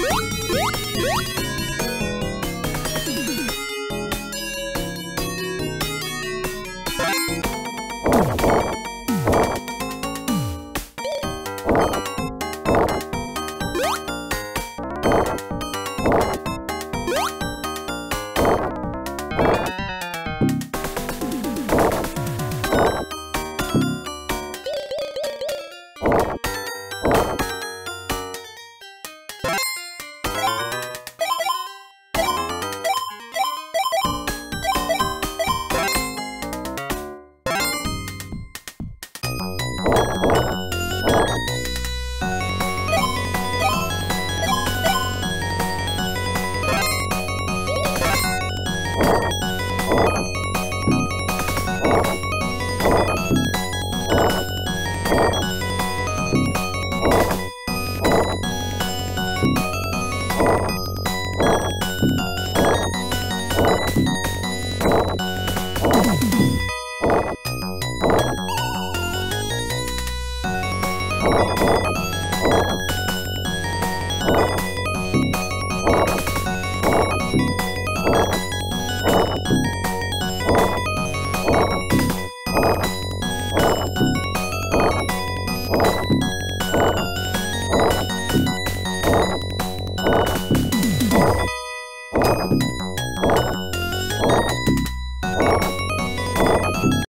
Woo!